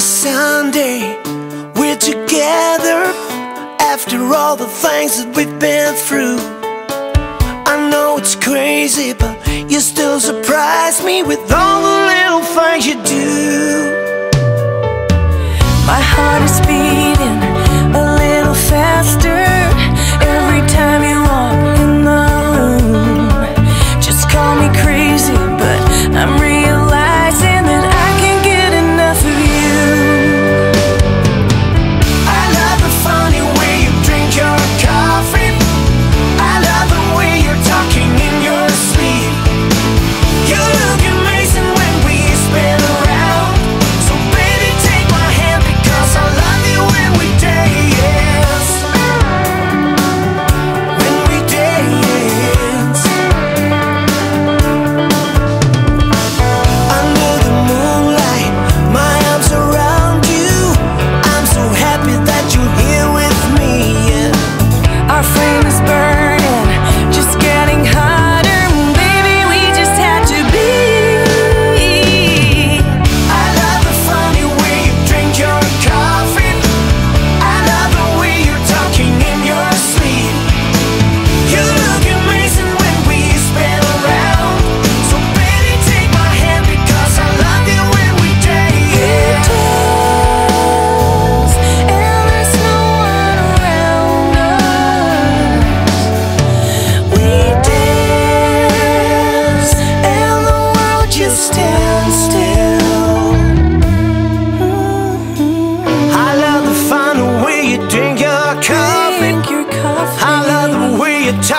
Sunday we're together after all the things that we've been through. I know it's crazy, but you still surprise me with all the little things you do. My heart is beating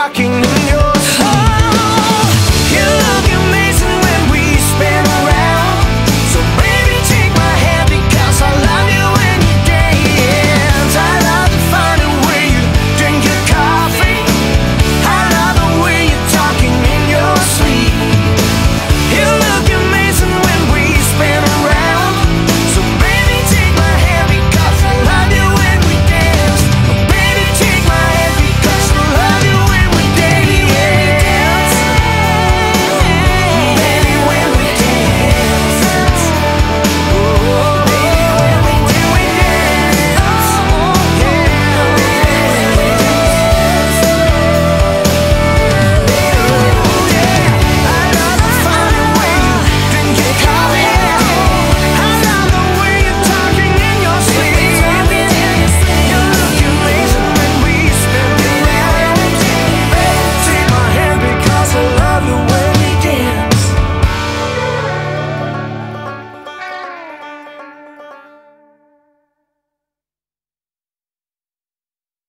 rocking in your